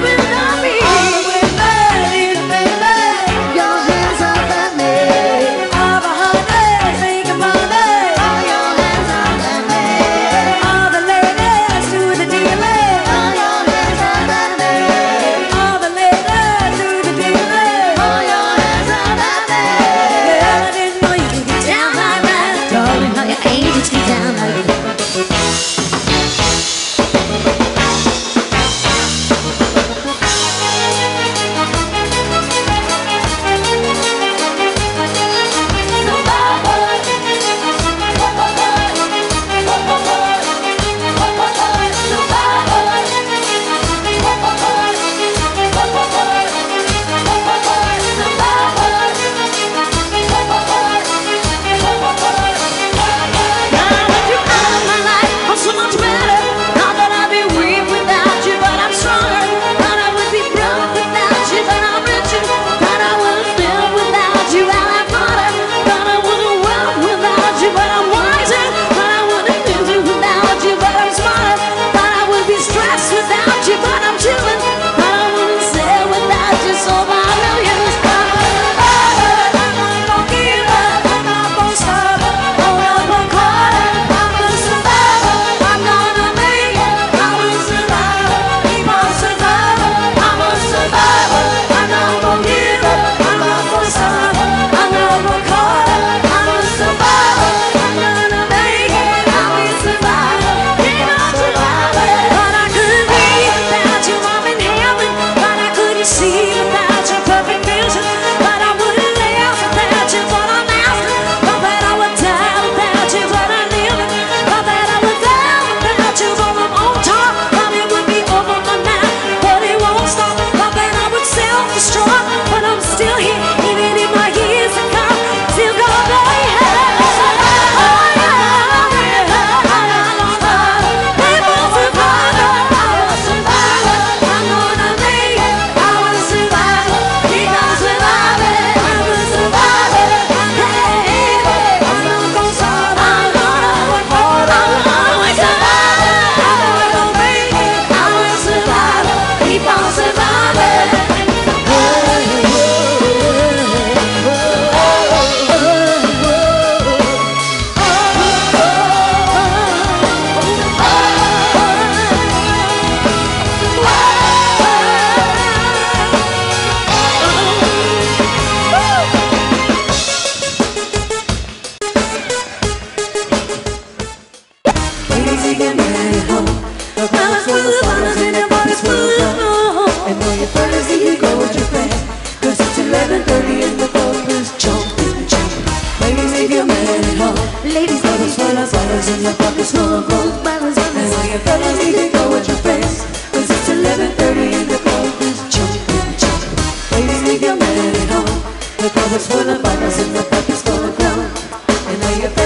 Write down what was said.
with ladies, brothers, fellas, dollars in your pockets full of gold. Brothers, and all your fellas need to go with your pace. Cause it's 11.30 and the club is jumping, jumping. Ladies, leave your man at home. The covers full of bottles in the pockets full of gold. And all your